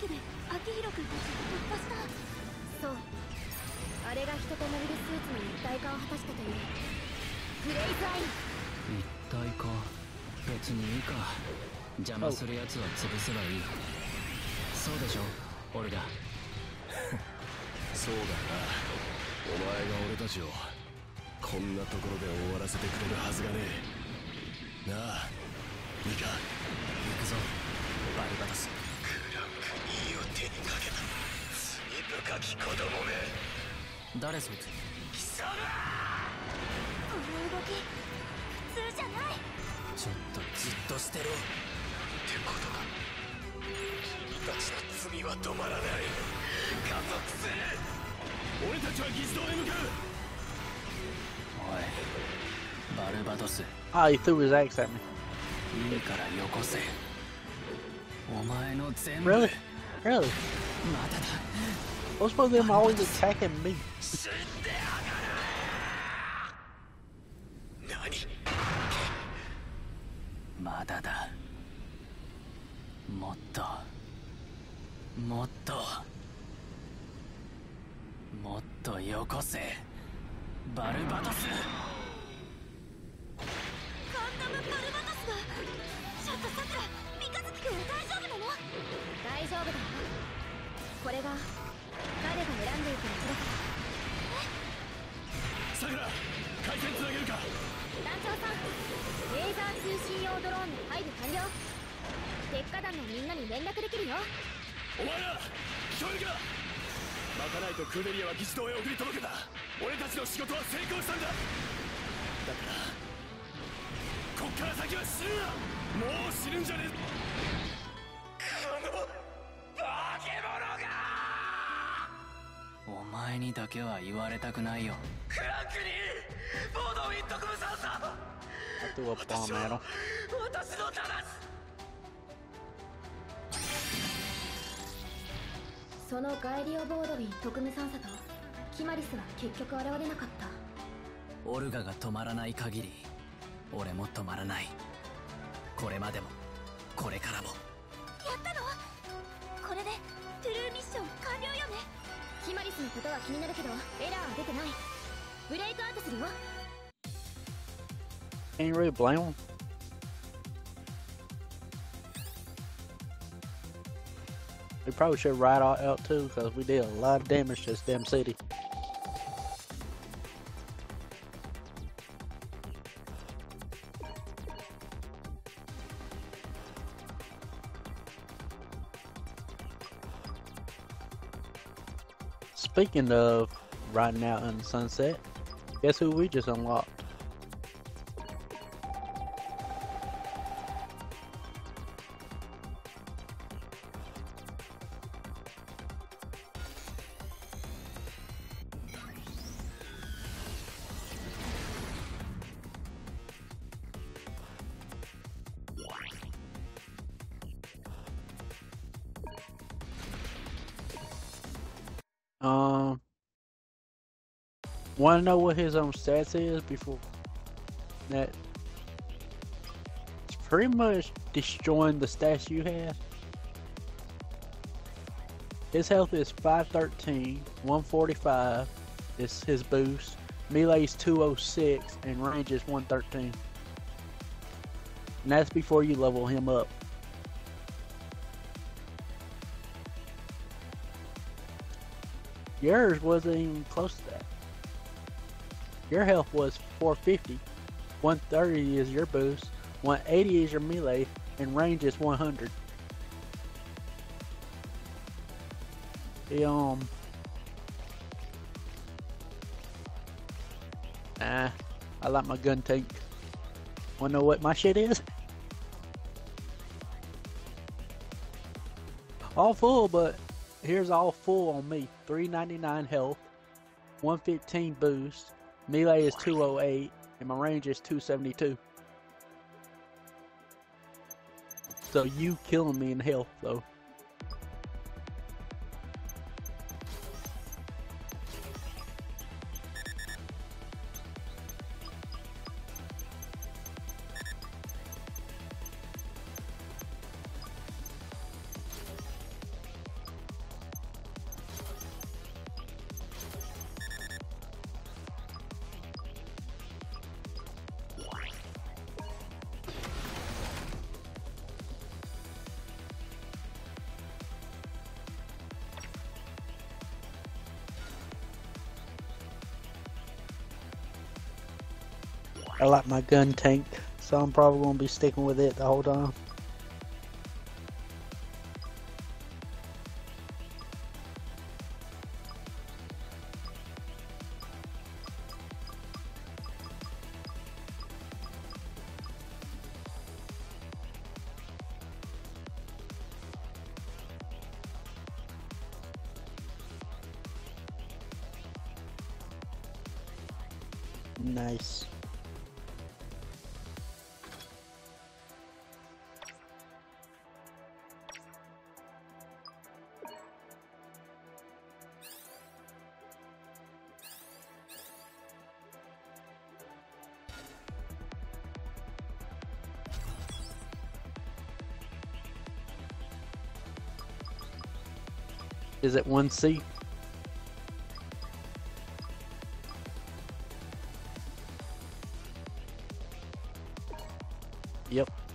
ックで秋広君たちを突破したそう。あれが人とモビルスーツの一体化を果たしたという。グレイズアイ一体化？別にいいか？邪魔するやつは潰せばいい。そうでしょ？オルガそうだな。お前が俺たちを。こんなところで終わらせてくれるはずがねえ。なあミカ行くぞ。バルバトス。手にかけた罪深き子供め誰そい。つ貴様この動き普通じゃないちょっとじっとしてろってことだ。君たちの罪は止まらない。加速する。俺たちは議事堂へ向かうおいバルバトス Oh, he threw his axe at me. いいからよこせ。お前の全部。Really? ま Really? だだ What's with them always attacking me? 死大丈夫だよ。これが彼が選んでいく道だから。さくら回線つなげるか？団長さんレーザー通信用ドローンの配備完了。鉄火団のみんなに連絡できるよ。お前ら聞こえるか？まかないとクーデリアは議事堂へ送り届けた。俺たちの仕事は成功したんだ。だからこっから先は死ぬな！もう死ぬんじゃねえ前にだけは言われたくないよ。クランクにボードウィントコムさ。んさ I threw a bomb at him. 私の正す。そのガイリオ・ボードウィン特務参査とキマリスは結局現れなかった。オルガが止まらない限り俺も止まらない。これまでもこれからもスのことは気になるけどエラーは出てないブレイクアウトするよ Can't you really blame him? We probably should ride all out too, because we did a lot of damage to this damn city. Speaking of riding out in the sunset, guess who we just unlocked? Um, want to know what his own stats is before that? It's pretty much destroying the stats you have. His health is 513, 145 is his boost. Melee is 206 and range is 113. And that's before you level him up. Yours wasn't even close to that. Your health was 450. 130 is your boost. 180 is your melee. And range is 100. The, um... Nah, I like my gun tank. Wanna know what my shit is? All full, but here's all full on me. 399 health 115 boost. Melee is 208 and my range is 272 so you killing me in health though I like my gun tank, so I'm probably gonna be sticking with it the whole time. Nice. Is it 1C? Yep. "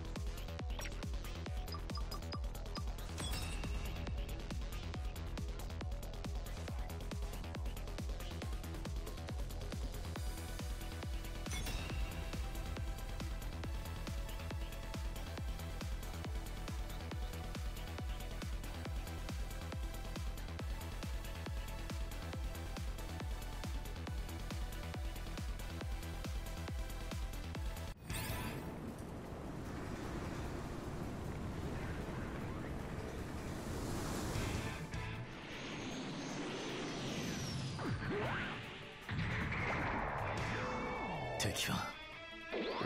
敵は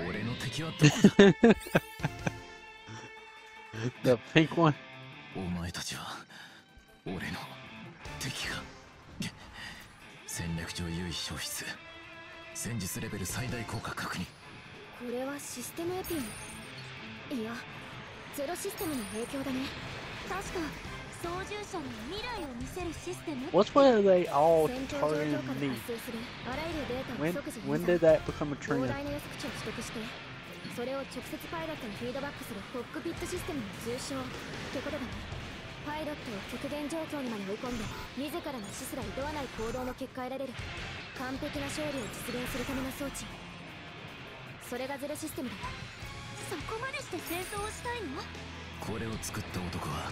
俺の敵はどこだ？The pink one? お前たちは俺の敵か。戦略上優位消失戦術レベル最大効果確認。これはシステムエピンいやゼロシステムの影響だね。確か操縦者に未来を見せるシステム？What's when they all 戦況状 turn 況から me? 発生するあらゆるデータを When when に did that become a 膨 trend? 大な予測値を取得してそれを直接パイロットにフィードバックするコックピットシステムの通称ってことだね。パイロットを極限状況にまで追い込んで自らの死すら厭わない行動の結果得られる。完璧な勝利を実現するための装置。それがゼロシステムだ。そこまでして戦争をしたいの？これを作った男は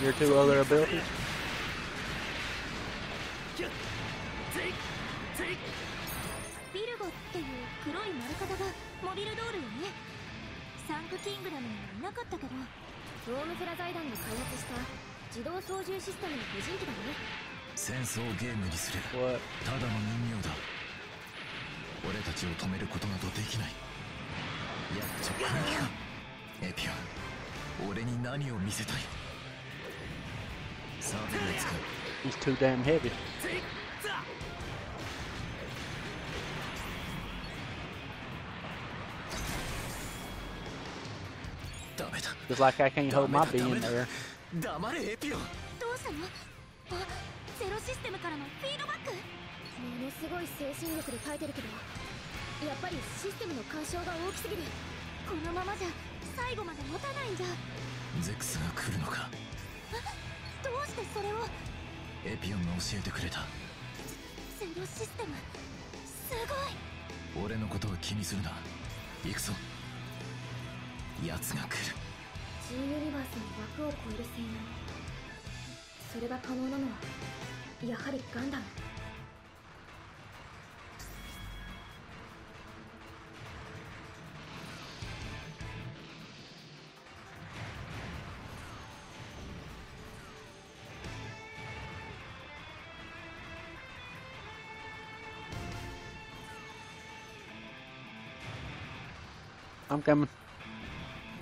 Your two other abilities? ビルゴっていう黒い丸方がモビルドールよね。サンクキングダムにはいなかったけどドームフラ財団が開発した自動操縦システムの無人機だね。戦争をゲームにする。What? ただの人形だ。俺たちを止めることなどできない。やっちゃ空気か。エピオン俺に何を見せたい？He's too damn heavy. Just like I can't hold my beam there. どうしてそれを？エピオンが教えてくれた。ゼロシステムすごい！俺のことは気にするな。行くぞ。奴が来る。G ユニバースの枠を超える性能。それが可能なのはやはりガンダム I'm coming.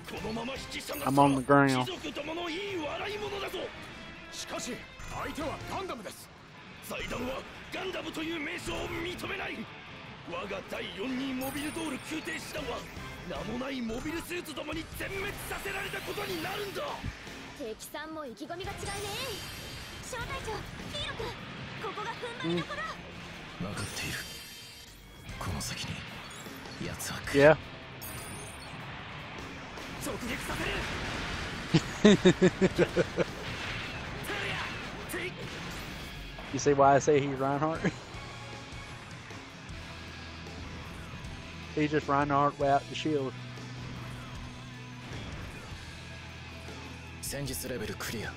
このまま引き下が I'm on the ground. 貴族どものいい笑い者だぞしかし相手はガンダムです財団はガンダムという名称を認めない我が第4人モビルドール空挺師団は名もないモビルスーツどもに全滅させられたことになるんだ敵さんも意気込みが違いね小隊長ヒーロー君ここが踏ん張りどころ、分かっているこの先に奴は来 Yeah. You see why I say he's Reinhardt? he's just Reinhardt without the shield. 戦術レベルクリア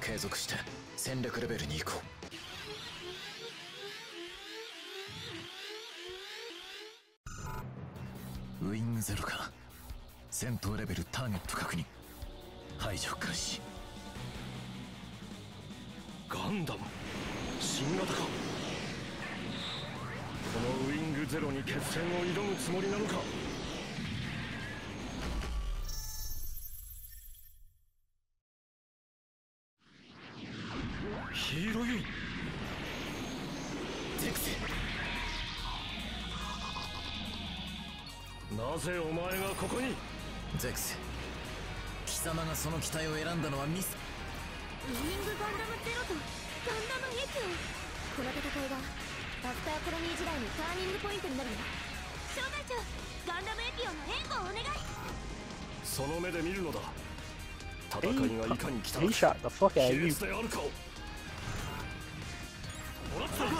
継続して戦略レベルに行こうウイングゼロか 戦闘レベルターゲット確認。排除開始。ガンダム。新型か。このウイングゼロに決戦を挑むつもりなのか。ヒーローユイ。ゼクセなぜお前がここに？ゼクセ。貴様がその機体を選んだのはミス。ウイングガンダムゼロとガンダムエキオこの戦いがアフターコロニー時代のターニングポイントになるんだ小隊長ガンダムエピオンの援護をお願い。その目で見るのだ。戦いがいかに来た out of 卑.劣であるかを。もらったの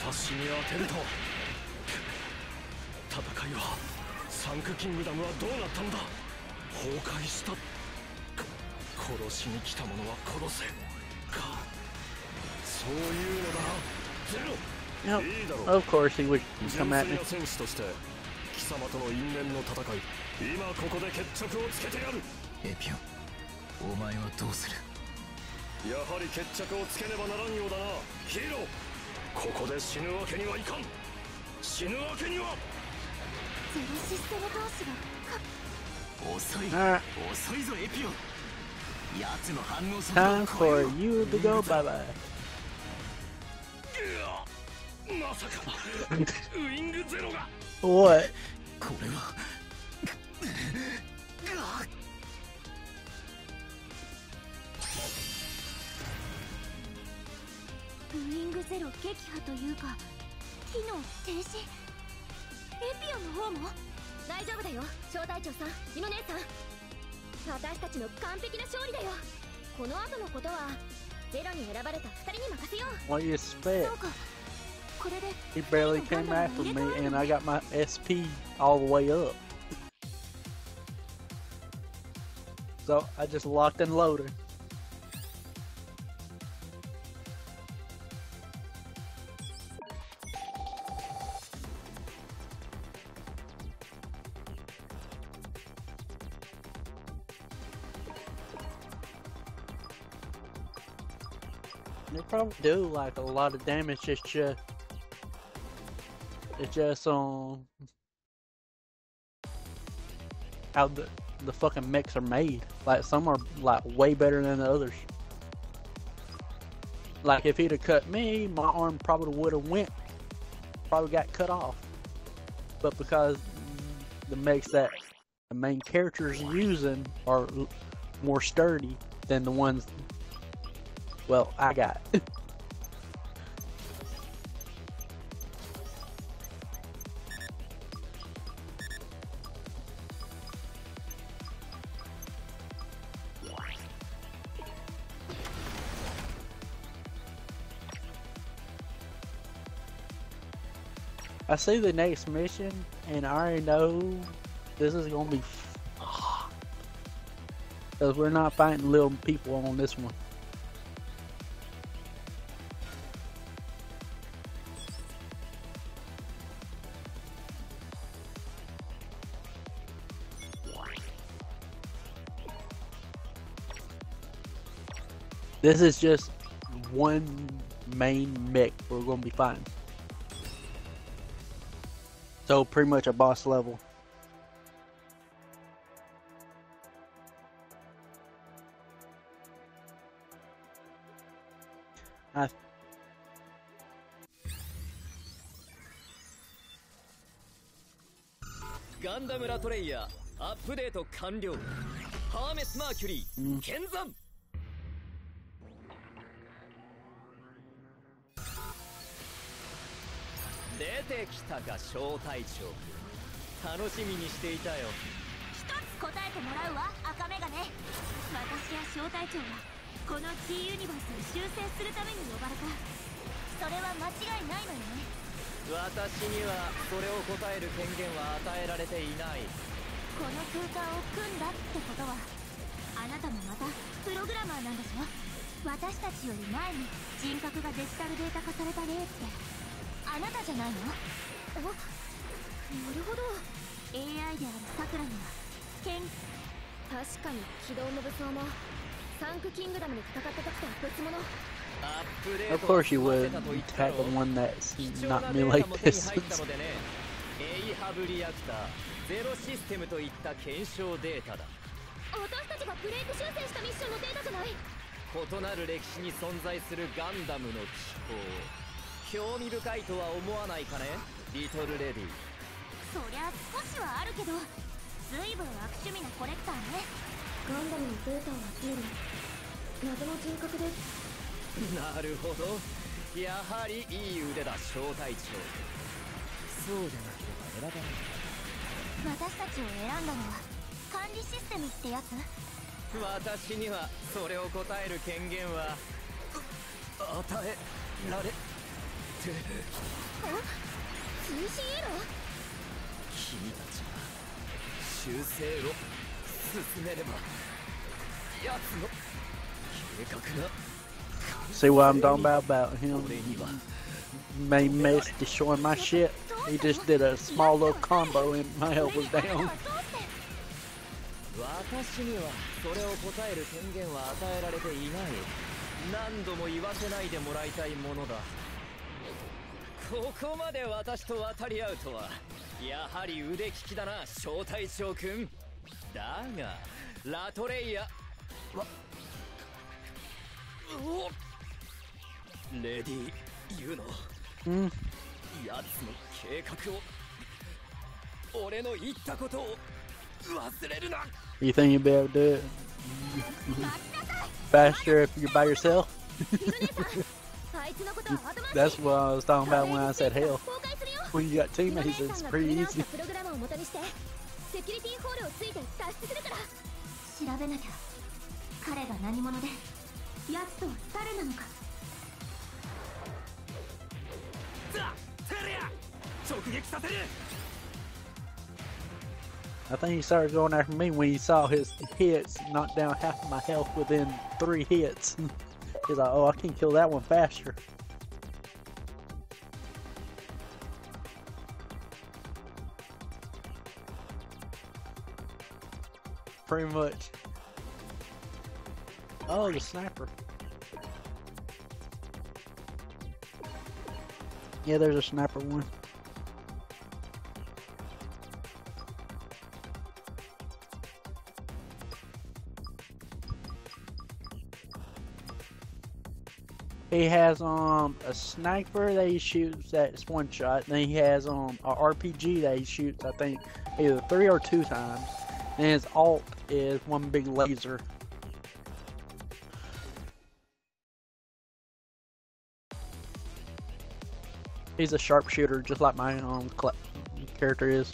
私に当てると。戦いはサンクキングダムはどうなったのだ。崩壊した。こ殺しに来た者は殺せ。か。そういうのだゼロ。Yep. いいだろう。Of course he would 純 come at 粋 me. な戦士として貴様との因縁の戦い。今ここで決着をつけてやる。エピオンお前はどうする？やはり決着をつけねばならんようだな。ヒーローここで死ぬわけにはいかん。死ぬわけには。ゼロシステム同士が遅い Alright, 遅いぞエピオン。奴の反応速度 time を超え for ろ you to go bye bye. まさか。ウイングゼロが。What? これはウイングゼロ撃破というか機能停止エピオンの方も大丈夫だよ小隊長さんイノ姉さん私たちの完璧な勝利だよこの後のことはゼロに選ばれた2人に任せよう What do you そ expect? うかこれで He barely came after me, and I got my SP all the way up. So I just locked and loaded. Probably do like a lot of damage. It's just, it's just um, how the the fucking mechs are made. Like some are like way better than the others. Like if he'd have cut me, my arm probably would have went, probably got cut off. But because the mechs that the main characters using are more sturdy than the ones, well, I got. I see the next mission, and I already know this is gonna be. Because we're not fighting little people on this one. This is just one main mech we're going to be fighting. So pretty much a boss level. I Gundam ラトレイヤーアップデート完了ハーメス・マーキュリー、うん、剣山てきたか小隊長楽しみにしていたよ。一つ答えてもらうわ赤メガネ。私や小隊長はこの T ユニバースを修正するために呼ばれた。それは間違いないのよね。私にはそれを答える権限は与えられていない。この空間を組んだってことはあなたもまたプログラマーなんでしょ？私たちより前に人格がデジタルデータ化された例ってあなたじゃないの？あなるほど。AI であるさくらには。剣確かに起動も武装もサンクキングダムで戦った時とは別物。Of course you would attack the one that's not me like this. エイハブリアクターゼロシステムといった検証データだ。私たちがブレイク修正したミッションのデータじゃない。異なる歴史に存在するガンダムの機構興味深いとは思わないかね？リトルレディそりゃ少しはあるけど随分悪趣味なコレクターね。ガンダムのデータを集める。謎の人格でなるほど。やはりいい腕だ小隊長そうでなければ選ばない。私たちを選んだのは管理システムってやつ？私にはそれを答える権限はう与えられてあ通信エラー君たちが修正を進めれば奴の計画が See what I'm talking about about him may mess destroying my shit. He just did a small little combo and my health was down. 私にはそれを答える権限は与えられていない何度も言わせないでもらいたいものだここまで私と渡り合うとはやはり腕利きだな小隊長くん。だがラトレイヤ。わうお。レディユーノ Hmm. 奴の計画を。俺の言ったことを忘れるな。You think you'll be able to do it? faster if you're by yourself? That's what I was talking about when I said hell. 公開するよ When you got ヨネ teammates, さ it's んが pretty 組み直し easy. たプログラムを元にしてセキュリティホールをついて脱出するから調べなきゃ彼が何者で奴とは誰なのかザ・テリア直撃させる I think he started going after me when he saw his hits knock down half of my health within three hits. He's like, oh, I can kill that one faster. Pretty much. Oh, the sniper. Yeah, there's a sniper one. He has um a sniper that he shoots that's one shot. Then he has um a RPG that he shoots I think either three or two times. And his alt is one big laser. He's a sharpshooter, just like my um character is.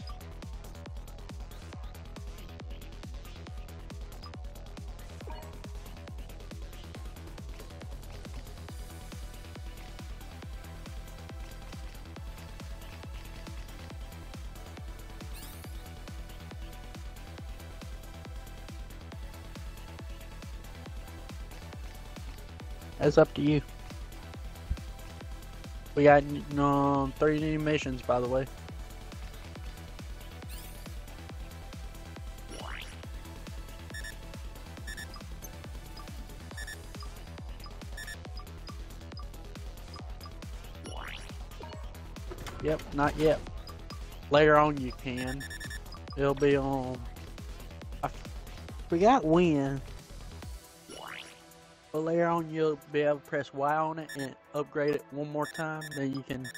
That's up to you. We got um, 30 missions, by the way. Yep, not yet. Later on you can. It'll be on. I forgot when. But later on you'll be able to press Y on it and upgrade it one more time. Then you can